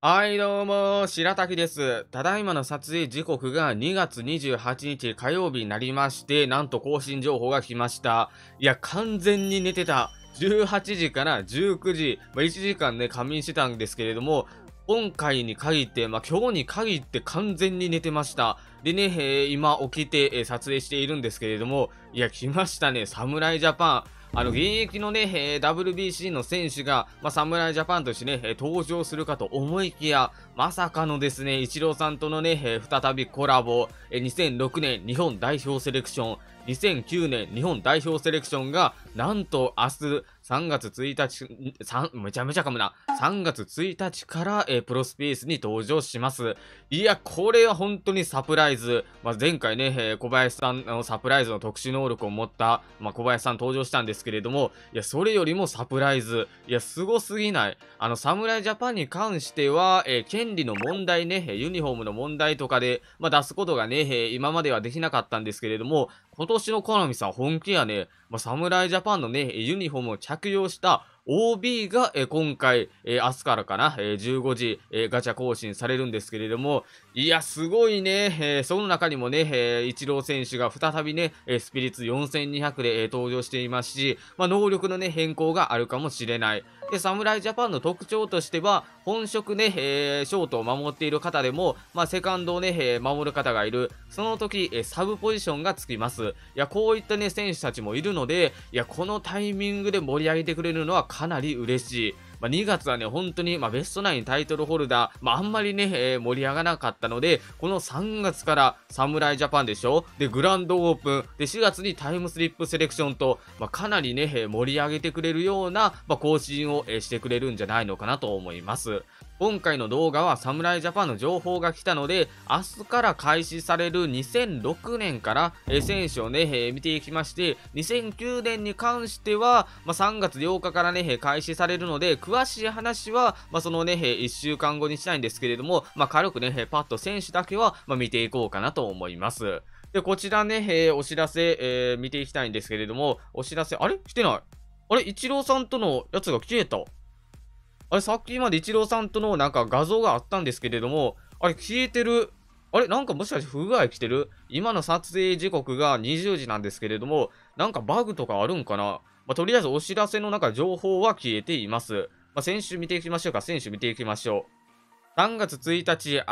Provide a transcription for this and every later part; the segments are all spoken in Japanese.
はい、どうも、白滝です。ただいまの撮影時刻が2月28日火曜日になりまして、なんと更新情報が来ました。いや、完全に寝てた。18時から19時、まあ、1時間ね、仮眠してたんですけれども、今回に限って、まあ、今日に限って完全に寝てました。でね、えー今起きて、えー撮影しているんですけれども、いや、来ましたね、侍ジャパン。あの、現役のね、えー WBC の選手が、まあ、侍ジャパンとしてね、えー登場するかと思いきや、まさかのですね、イチローさんとのね、えー再びコラボ、えー2006年日本代表セレクション、2009年日本代表セレクションが、なんと明日3月1日、さんめちゃめちゃかもな、3月1日から、えープロスペースに登場します。いや、これは本当にサプライズ。まあ、前回ね、えー小林さんのサプライズの特殊能力を持った、まあ、小林さん登場したんですけれども、いや、それよりもサプライズ。いや、すごすぎない。あの、侍ジャパンに関しては、えー権利の問題ね、ユニフォームの問題とかで、まあ、出すことがね、え今まではできなかったんですけれども、今年のコナミさん本気やね、まあ、侍ジャパンのね、ユニフォームを着用した OB が、え今回、えー明日からかな、え15時、えガチャ更新されるんですけれども、いや、すごいね、えその中にもね、えーイチロー選手が再びね、えスピリッツ4200で、え登場していますし、まあ、能力のね、変更があるかもしれない。で、侍ジャパンの特徴としては、本職ね、えーショートを守っている方でも、まあ、セカンドをね、えー守る方がいる。その時、えーサブポジションがつきます。いや、こういったね、選手たちもいるので、いや、このタイミングで盛り上げてくれるのはかなり嬉しい。まあ、2月はね、本当に、まあ、ベストナインタイトルホルダー、まあ、あんまりね、えー盛り上がらなかったので、この3月から侍ジャパンでしょ？で、グランドオープン、で、4月にタイムスリップセレクションと、まあ、かなりね、えー盛り上げてくれるような、まあ、更新を、えーしてくれるんじゃないのかなと思います。今回の動画は侍ジャパンの情報が来たので、明日から開始される2006年から、選手をね、見ていきまして、2009年に関しては、まあ、3月8日からね、開始されるので、詳しい話は、まあ、そのね、1週間後にしたいんですけれども、まあ、軽くね、パッと選手だけは、ま、見ていこうかなと思います。で、こちらね、えーお知らせ、えー見ていきたいんですけれども、お知らせ、あれ？来てない。あれ？イチローさんとのやつが消えた。あれ、さっきまでイチローさんとのなんか画像があったんですけれども、あれ、消えてる？あれ、なんかもしかして不具合来てる？今の撮影時刻が20時なんですけれども、なんかバグとかあるんかな？まあ、とりあえずお知らせの中、情報は消えています。まあ、先週見ていきましょうか。選手見ていきましょう。3月1日、明日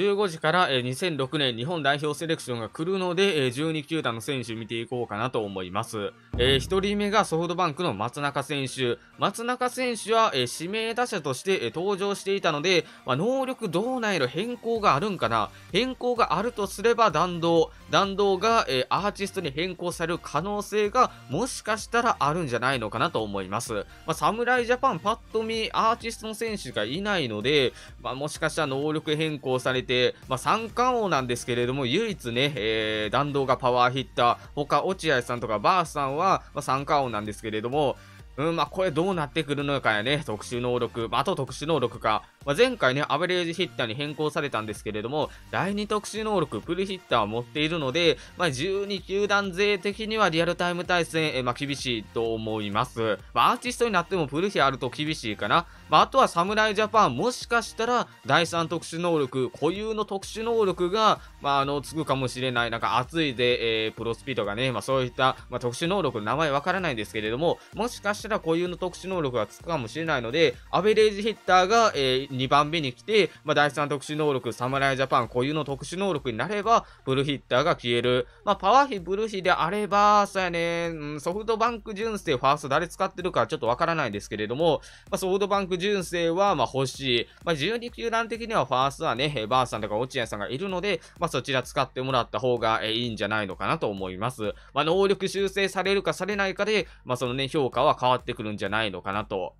15時から、2006年日本代表セレクションが来るので、12球団の選手見ていこうかなと思います。え1人目がソフトバンクの松中選手。松中選手は、指名打者として、登場していたので、まあ、能力どうなんやろ変更があるんかな変更があるとすれば弾道。弾道が、アーティストに変更される可能性がもしかしたらあるんじゃないのかなと思います。まあ、侍ジャパンパッと見アーティストの選手がいないので、まあ、もしかしたら能力変更されて、まあ、三冠王なんですけれども、唯一ね、えー弾道がパワーヒッター、他、落合さんとかバースさんは、まあ、三冠王なんですけれども、うん、まあ、これどうなってくるのかやね、特殊能力。まあ、あと特殊能力か。まあ、前回ね、アベレージヒッターに変更されたんですけれども、第2特殊能力、プルヒッターを持っているので、まあ、12球団勢的にはリアルタイム対戦、えまあ、厳しいと思います。まあ、アーティストになってもプルヒあると厳しいかな。まあ、あとは侍ジャパン、もしかしたら第3特殊能力、固有の特殊能力が、まあ、あの、つくかもしれない。なんか熱いで、えープロスピードがね、まあ、そういった、まあ、特殊能力の名前わからないんですけれども、もしかしたら固有の特殊能力がつくかもしれないので、アベレージヒッターが、えー2番目に来て、まあ、第3特殊能力、侍ジャパン固有の特殊能力になれば、ブルヒッターが消える。まあ、パワー比ブルヒであれば、そうやね、ソフトバンク純正ファースト誰使ってるかちょっとわからないですけれども、まあ、ソフトバンク純正は、ま、欲しい。まあ、12球団的にはファーストはね、バーさんとか落合さんがいるので、まあ、そちら使ってもらった方が、いいんじゃないのかなと思います。まあ、能力修正されるかされないかで、まあ、そのね、評価は変わってくるんじゃないのかなと。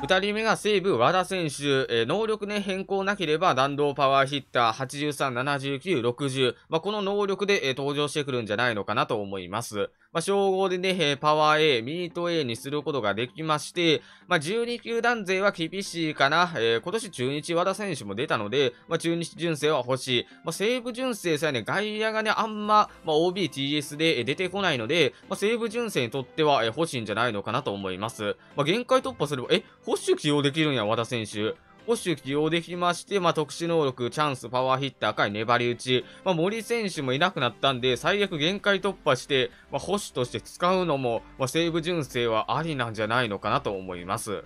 2人目が西武和田選手、えー能力ね、変更なければ弾道パワーヒッター83、79、60。まあ、この能力で、えー登場してくるんじゃないのかなと思います。まあ、称号でね、えパワー A、ミート A にすることができまして、まあ、12球団勢は厳しいかな。えー今年中日和田選手も出たので、まあ、中日純正は欲しい。まあ、西武純正さえね、外野がね、あんま、まあ、OBTS で出てこないので、まあ、西武純正にとっては、えー欲しいんじゃないのかなと思います。まあ、限界突破すれば、え、保守起用できるんや、和田選手。保守起用できまして、まあ、特殊能力、チャンス、パワーヒッター、赤い粘り打ち、まあ、森選手もいなくなったんで、最悪限界突破して、まあ、保守として使うのも、まあ、西武純正はありなんじゃないのかなと思います。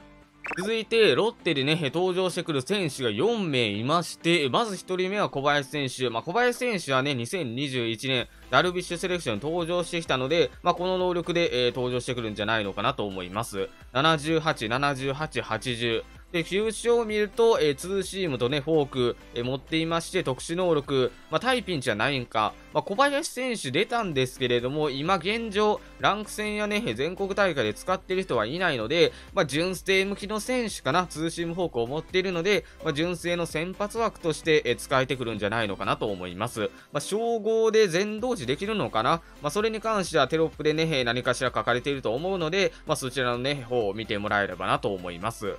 続いて、ロッテでね、登場してくる選手が4名いまして、まず1人目は小林選手。まあ、小林選手はね、2021年、ダルビッシュセレクション登場してきたので、まあ、この能力で、えー、登場してくるんじゃないのかなと思います。78、78、80。で、球種を見ると、えー、ツーシームとね、フォーク、えー、持っていまして、特殊能力、まあ、タイピンチはないんか、まあ、小林選手出たんですけれども、今現状、ランク戦やね、全国大会で使ってる人はいないので、まあ、純正向きの選手かな、ツーシームフォークを持っているので、まあ、純正の先発枠として、えー、使えてくるんじゃないのかなと思います。まあ、称号で全同時できるのかなまあ、それに関してはテロップでね、何かしら書かれていると思うので、まあ、そちらのね、方を見てもらえればなと思います。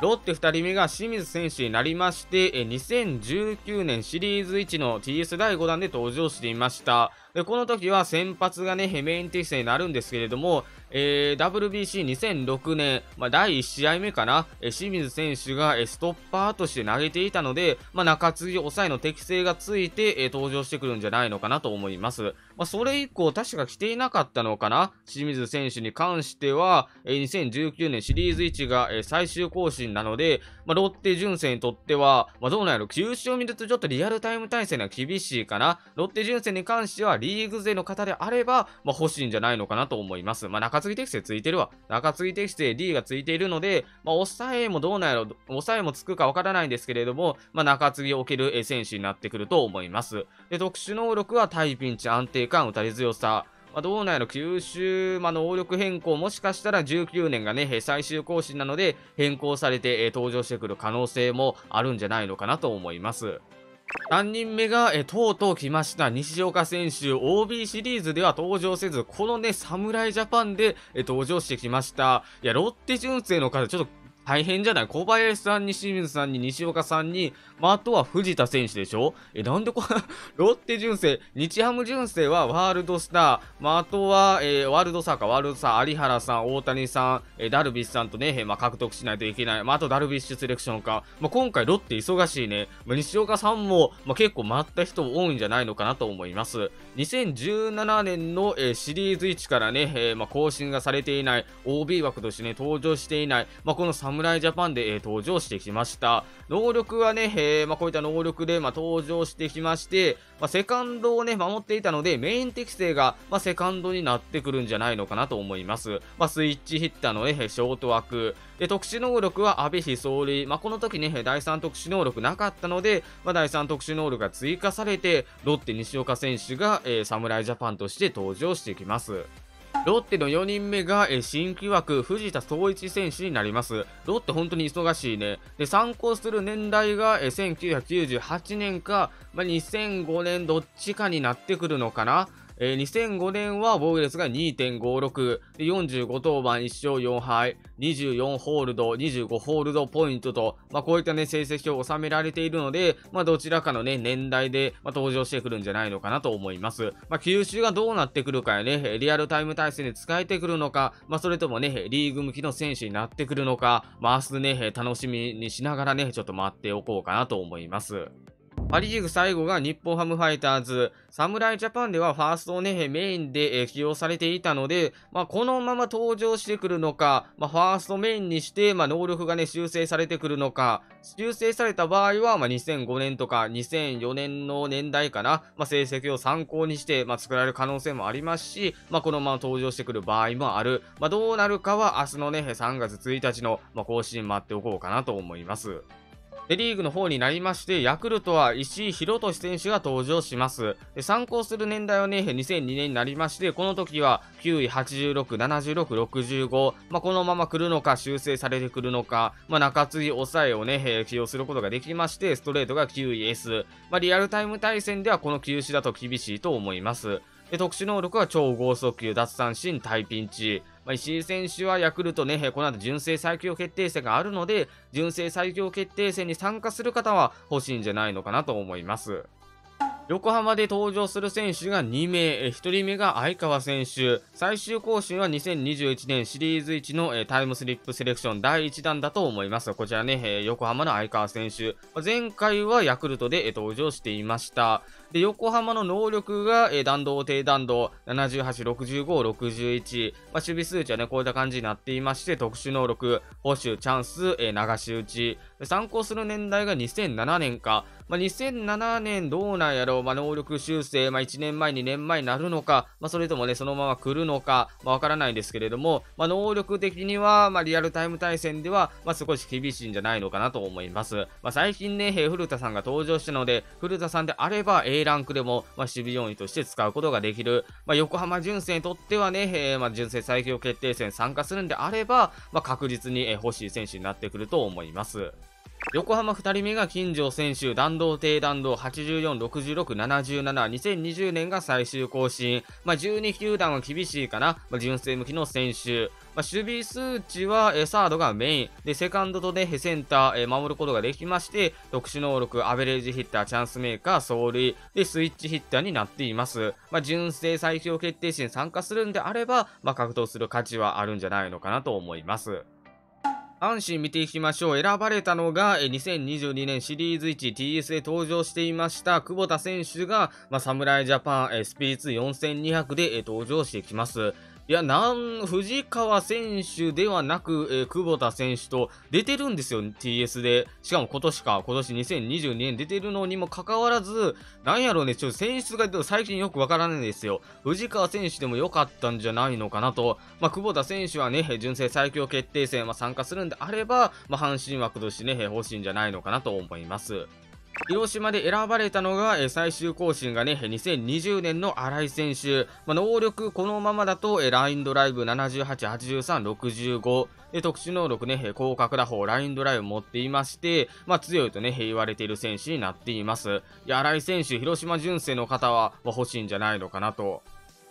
ロッテ2人目が清水選手になりまして、2019年シリーズ1の TS 第5弾で登場していました。で、この時は先発がね、メイン適正になるんですけれども、えー、WBC2006 年、まあ、第1試合目かな、え、清水選手が、え、ストッパーとして投げていたので、まあ、中継ぎ抑えの適性がついて、え、登場してくるんじゃないのかなと思います。まあ、それ以降、確か来ていなかったのかな清水選手に関しては、えー、2019年シリーズ1が、え、最終更新なので、ま、ロッテ純正にとっては、ま、どうなんやろ、球種を見るとちょっとリアルタイム対戦には厳しいかな。ロッテ純正に関しては、リーグ勢の方であれば、まあ、欲しいんじゃないのかなと思います。まあ、中継ぎ適性ついてるわ。中継ぎ適性 D がついているので、まあ、抑えもどうなんやろ、抑えもつくかわからないんですけれども、まあ、中継ぎを置ける選手になってくると思います。で、特殊能力はタイピンチ、安定感、打たれ強さ、まあ、どうなんやろ、吸収、まあ、能力変更、もしかしたら19年がね、最終更新なので、変更されて、え登場してくる可能性もあるんじゃないのかなと思います。3人目が、えとうとう来ました。西岡選手、OB シリーズでは登場せず、このね、侍ジャパンで、え登場してきました。いや、ロッテ純正の方、ちょっと大変じゃない？小林さんに清水さんに西岡さんに、まあ、あとは藤田選手でしょ？え、なんでこ ロッテ純正、日ハム純正はワールドスター、まあ、あとは、えー、ワールドサーか、ワールドサー、有原さん、大谷さん、えー、ダルビッシュさんとね、まあ、獲得しないといけない。まあ、あとダルビッシュセレクションか。まあ、今回ロッテ忙しいね。まあ、西岡さんも、まあ、結構待った人多いんじゃないのかなと思います。2017年の、えー、シリーズ1からね、えー、まあ、更新がされていない OB 枠としてね、登場していない、まあ、この侍ジャパンで、えー、登場してきました。能力はね、えー、まあ、こういった能力で、まあ、登場してきまして、まあ、セカンドをね、守っていたので、メイン適性が、まあ、セカンドになってくるんじゃないのかなと思います。まあ、スイッチヒッターのね、ショート枠。で、特殊能力は安倍非総理。まあ、この時ね、第3特殊能力なかったので、まあ、第3特殊能力が追加されて、ロッテ西岡選手が、えー、侍ジャパンとして登場してきます。ロッテの4人目が、え新規枠、藤田総一選手になります。ロッテ本当に忙しいね。で、参考する年代が、え1998年か、まあ、2005年どっちかになってくるのかな。えー、2005年は防御率が2.56、45登板1勝4敗、24ホールド、25ホールドポイントと、まあ、こういったね、成績を収められているので、まあ、どちらかのね、年代で、まあ、登場してくるんじゃないのかなと思います。まあ、球種がどうなってくるかやね、リアルタイム対戦で使えてくるのか、まあ、それともね、リーグ向きの選手になってくるのか、まあ、明日ね、楽しみにしながらね、ちょっと待っておこうかなと思います。パ・リーグ最後が日本ハムファイターズ。侍ジャパンではファーストをね、メインで起用されていたので、まあ、このまま登場してくるのか、まあ、ファーストメインにして、まあ、能力がね、修正されてくるのか、修正された場合は、まあ、2005年とか2004年の年代かな、まあ、成績を参考にして、まあ、作られる可能性もありますし、まあ、このまま登場してくる場合もある。まあ、どうなるかは明日のね、3月1日の、まあ、更新待っておこうかなと思います。セリーグの方になりまして、ヤクルトは石井宏斗選手が登場します。参考する年代はね、2002年になりまして、この時は9位、86、76、65、まあ、このまま来るのか、修正されてくるのか、まあ、中継ぎ抑えをね、起用することができまして、ストレートが9位 S。まあ、リアルタイム対戦ではこの球種だと厳しいと思います。で特殊能力は超剛速球、奪三振、タイピンチ。まあ、石井選手はヤクルトね、この後純正最強決定戦があるので、純正最強決定戦に参加する方は欲しいんじゃないのかなと思います。横浜で登場する選手が2名、1人目が相川選手、最終更新は2021年シリーズ1のタイムスリップセレクション第1弾だと思います。こちらね、横浜の相川選手、前回はヤクルトで登場していました。で、横浜の能力が、え、弾道、低弾道、78、65、61。まあ、守備数値はね、こういった感じになっていまして、特殊能力、保守、チャンス、え、流し打ち。参考する年代が2007年か。まあ、2007年どうなんやろう、まあ、能力修正、まあ、1年前、2年前になるのか、まあ、それともね、そのまま来るのか、まあ、わからないんですけれども、まあ、能力的には、まあ、リアルタイム対戦では、まあ、少し厳しいんじゃないのかなと思います。まあ、最近ね、古田さんが登場したので、古田さんであれば A ランクでも、まあ、守備要員として使うことができる、まあ、横浜純正にとってはね、えー、まあ、純正最強決定戦参加するんであれば、まあ、確実に欲しい選手になってくると思います。横浜2人目が金城選手、弾道低弾道84、66、77、2020年が最終更新。まあ、12球団は厳しいかな。まあ、純正向きの選手。まあ、守備数値は、えサードがメイン。で、セカンドとね、センター、え守ることができまして、特殊能力、アベレージヒッター、チャンスメーカー、走塁、で、スイッチヒッターになっています。まあ、純正最強決定戦に参加するんであれば、まあ、格闘する価値はあるんじゃないのかなと思います。安心見ていきましょう。選ばれたのが、2022年シリーズ 1TS で登場していました久保田選手が、まあ、侍ジャパンスピリッツ4200で登場してきます。いや、なん、藤川選手ではなく、えー、久保田選手と出てるんですよ、TS で。しかも今年か、今年2022年出てるのにもかかわらず、なんやろうね、ちょっと選出が最近よくわからないんですよ。藤川選手でも良かったんじゃないのかなと。まあ、久保田選手はね、純正最強決定戦、まあ、参加するんであれば、まあ、阪神枠としてね、欲しいんじゃないのかなと思います。広島で選ばれたのが、え最終更新がね、2020年の新井選手。まあ、能力このままだと、えラインドライブ78、83、65。で、特殊能力ね、広角打法、ラインドライブ持っていまして、まあ、強いとね、言われている選手になっています。新井選手、広島純正の方は、まあ、欲しいんじゃないのかなと。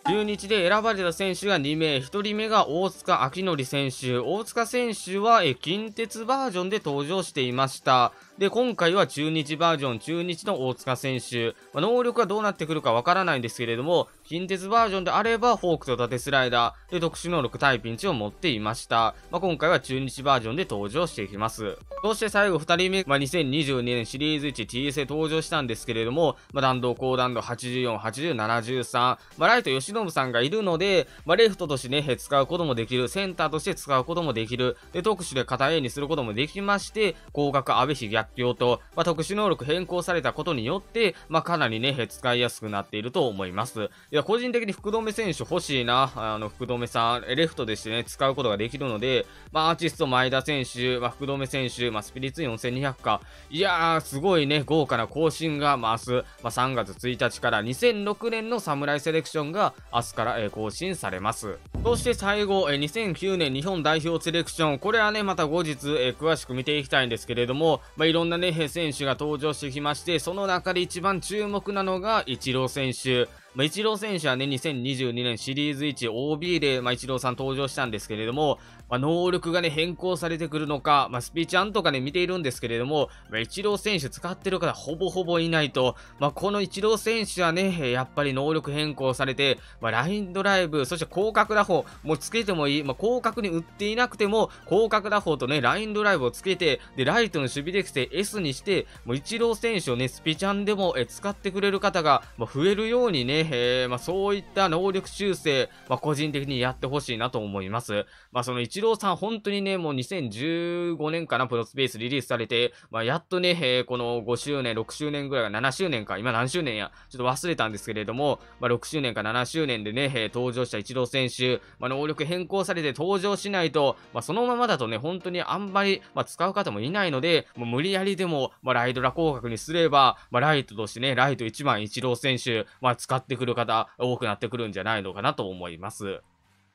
中日で選ばれた選手が2名、1人目が大塚明則選手。大塚選手は近鉄バージョンで登場していました。で、今回は中日バージョン、中日の大塚選手。まあ、能力はどうなってくるかわからないんですけれども、近鉄バージョンであれば、フォークと縦スライダーで特殊能力タイピンチを持っていました。まあ、今回は中日バージョンで登場していきます。そして最後2人目、まあ、2022年シリーズ 1TS で登場したんですけれども、まあ、弾道高弾道84、80、73、まあ、ライト吉信さんがいるので、まあ、レフトとしてね、使うこともできる、センターとして使うこともできる、で、特殊で片 A にすることもできまして、広角安倍氏逆境と、まあ、特殊能力変更されたことによって、まあ、かなりね、使いやすくなっていると思います。いや、個人的に福留選手欲しいな。あの、福留さん、レフトでしてね、使うことができるので、まあ、アーティスト前田選手、まあ、福留選手、まあ、スピリッツ4200か。いやー、すごいね、豪華な更新が、まあ、明日、まあ、3月1日から2006年の侍セレクションが明日から、えー、更新されます。そして最後、えー、2009年日本代表セレクション。これはね、また後日、えー、詳しく見ていきたいんですけれども、まあ、いろんなね、選手が登場してきまして、その中で一番注目なのが、イチロー選手。まあ、イチロー選手はね、2022年シリーズ1 OB で、まあ、イチローさん登場したんですけれども、まあ、能力がね、変更されてくるのか、まあ、スピーチャンとかね、見ているんですけれども、まあ、イチロー選手使ってる方ほぼほぼいないと、まあ、このイチロー選手はね、やっぱり能力変更されて、まあ、ラインドライブ、そして広角打法もつけてもいい、まあ、広角に打っていなくても、広角打法とね、ラインドライブをつけて、で、ライトの守備適性 S にして、もうイチロー選手をね、スピチャンでもえ使ってくれる方が、まあ、増えるようにね、えー、まあ、そういった能力修正、まあ、個人的にやってほしいなと思います。まあ、そのイチローさん、本当にね、もう2015年かな、プロスペースリリースされて、まあ、やっとね、えー、この5周年、6周年ぐらいが7周年か、今何周年や、ちょっと忘れたんですけれども、まあ、6周年か7周年でね、えー、登場したイチロー選手、まあ、能力変更されて登場しないと、まあ、そのままだとね、本当にあんまり、まあ、使う方もいないので、もう無理やりでも、まあ、ライドラ広角にすれば、まあ、ライトとしてね、ライト1番イチロー選手、まあ、使ってくる方多くなってくるんじゃないのかなと思います。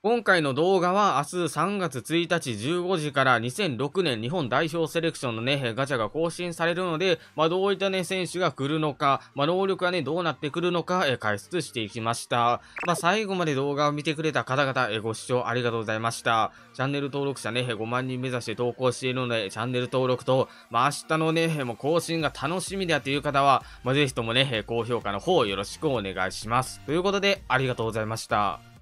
今回の動画は明日3月1日15時から2006年日本代表セレクションのね、ガチャが更新されるので、まあ、どういったね、選手が来るのか、まあ、能力がね、どうなってくるのか、え解説していきました。まあ、最後まで動画を見てくれた方々、えご視聴ありがとうございました。チャンネル登録者ね、5万人目指して投稿しているので、チャンネル登録と、まあ、明日のね、もう更新が楽しみだという方は、まあ、ぜひともね、高評価の方よろしくお願いします。ということで、ありがとうございました。